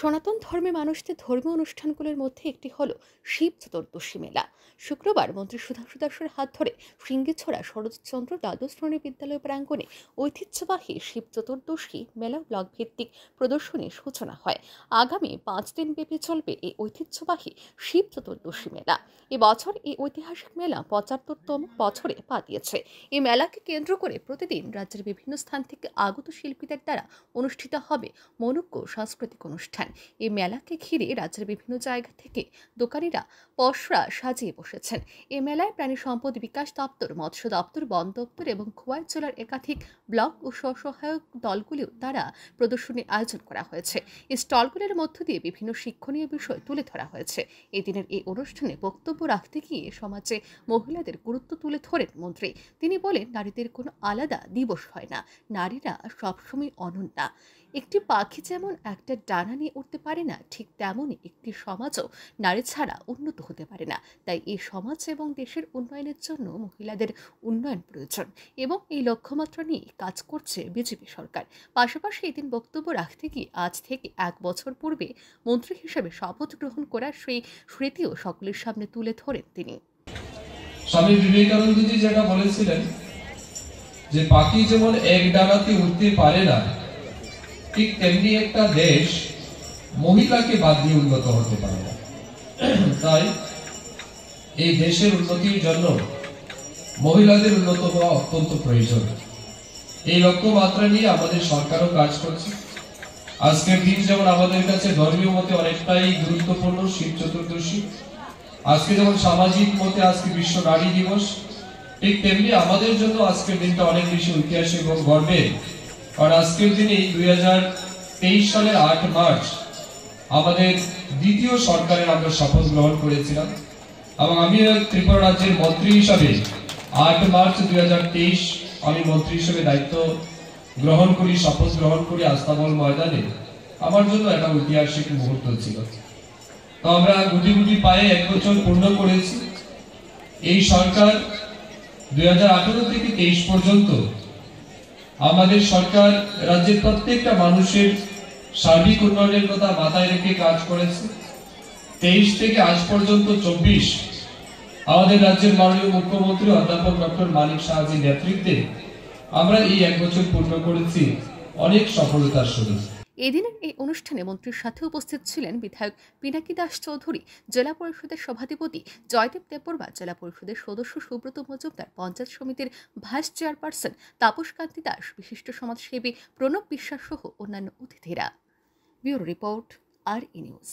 সনাতন ধর্মে মানুষদের ধর্মীয় অনুষ্ঠানগুলোর মধ্যে একটি হলো শিব চতুর্দশী মেলা। শুক্রবার মন্ত্রী সুধাংশু দাসের হাত ধরে সিঙ্গিছড়া শরৎচন্দ্র দ্বাদশ শ্রেণি বিদ্যালয় প্রাঙ্গণে ঐতিহ্যবাহী শিব চতুর্দশী মেলা ব্লক ভিত্তিক প্রদর্শনীর সূচনা হয়। আগামী পাঁচ দিন ব্যাপী চলবে এই ঐতিহ্যবাহী শিব চতুর্দশী মেলা। এবছর এই ঐতিহাসিক মেলা পঁচাত্তরতম বছরে পা দিয়েছে। এই মেলাকে কেন্দ্র করে প্রতিদিন রাজ্যের বিভিন্ন স্থান থেকে আগত শিল্পীদের দ্বারা অনুষ্ঠিত হবে মনোজ্ঞ সাংস্কৃতিক অনুষ্ঠান। এই মেলাকে ঘিরে রাজ্যের বিভিন্ন জায়গা থেকে দোকানিরা পসরা সাজিয়ে বসেছেন। এ মেলায় প্রাণী সম্পদ বিকাশ দপ্তর, মৎস্য দপ্তর, বন দপ্তর এবং খোয়াই জেলার একাধিক ব্লক ও স্বসহায়ক দলগুলিও দ্বারা প্রদর্শনীর আয়োজন করা হয়েছে। এই স্টলগুলির মধ্য দিয়ে বিভিন্ন শিক্ষণীয় বিষয় তুলে ধরা হয়েছে। এই দিনের এই অনুষ্ঠানে বক্তব্য রাখতে গিয়ে সমাজে মহিলাদের গুরুত্ব তুলে ধরেন মন্ত্রী। তিনি বলেন, নারীদের কোনো আলাদা দিবস হয় না। নারীরা সবসময় অনন্যা। একটি পাখি যেমন একটা ডানা নিয়ে উঠতে পারে না, ঠিক তেমনই একটি সমাজও নারী ছাড়া উন্নত হতে পারে না। তাই এই সমাজ এবং দেশের উন্নয়নের জন্য মহিলাদের উন্নয়ন প্রয়োজন এবং এই লক্ষ্যমাত্রা নিয়ে কাজ করছে বিজেপি সরকার। পাশাপাশি এদিন বক্তব্য রাখতে গিয়ে আজ থেকে এক বছর পূর্বে মন্ত্রী হিসেবে শপথ গ্রহণ করার সেই স্মৃতিও সকলের সামনে তুলে ধরেন তিনি। স্বামী বিবেকানন্দজি যেটা বলেছিলেন যে পাখি যেমন এক ডানাতে উঠতে পারে না ঠিক তেমনি একটা দেশ মহিলাকে বাদ দিয়ে উন্নত হতে পারে না। তাই এই দেশের উন্নতির জন্য মহিলাদের উন্নত হওয়া অত্যন্ত প্রয়োজন। এই লক্ষ্যমাত্রা নিয়ে আমাদের সরকারও কাজ করছে। আজকের দিন যেমন আমাদের কাছে ধর্মীয় মতে অনেকটাই গুরুত্বপূর্ণ, শিব চতুর্দশী। আজকে যেমন সামাজিক মতে আজকে বিশ্ব নারী দিবস, ঠিক তেমনি আমাদের জন্য আজকের দিনটা অনেক বেশি ঐতিহাসিক এবং গর্বের। কারণ আজকের দিনে দুই হাজার তেইশ সালের আট মার্চ আমাদের দ্বিতীয় সরকারের আমরা শপথ গ্রহণ করেছিলাম এবং আমি ত্রিপুরা রাজ্যের মন্ত্রী হিসাবে আট মার্চ দুই হাজার তেইশ আমি মন্ত্রী হিসেবে দায়িত্ব গ্রহণ করি, শপথ গ্রহণ করি আস্তাবল ময়দানে। আমার জন্য একটা ঐতিহাসিক মুহূর্ত ছিল। তো আমরা গুটি গুটি পায়ে এক বছর পূর্ণ করেছি। এই সরকার দু হাজার আঠেরো থেকে তেইশ পর্যন্ত আমাদের সরকার রাজ্যের প্রত্যেকটা মানুষের সার্বিক উন্নয়নের কথা মাথায় রেখে কাজ করেছে। তেইশ থেকে আজ পর্যন্ত চব্বিশ আমাদের রাজ্যের মাননীয় মুখ্যমন্ত্রী অধ্যাপক ডক্টর মানিক সাহাজির নেতৃত্বে আমরা এই এক বছর পূর্ণ করেছি। অনেক সফলতার সহিত এদিনের এই অনুষ্ঠানে মন্ত্রীর সাথে উপস্থিত ছিলেন বিধায়ক পিনাকি দাস চৌধুরী, জেলা পরিষদের সভাধিপতি জয়দেব দেববর্মা জেলা পরিষদের সদস্য সুব্রত মজুমদার, পঞ্চায়েত সমিতির ভাইস চেয়ারপারসন তাপস কান্তি দাস, বিশিষ্ট সমাজসেবী প্রণব বিশ্বাস সহ অন্যান্য অতিথিরা। Bureau report, R E News.